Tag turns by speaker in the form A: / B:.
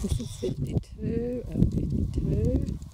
A: This is 52 and 52.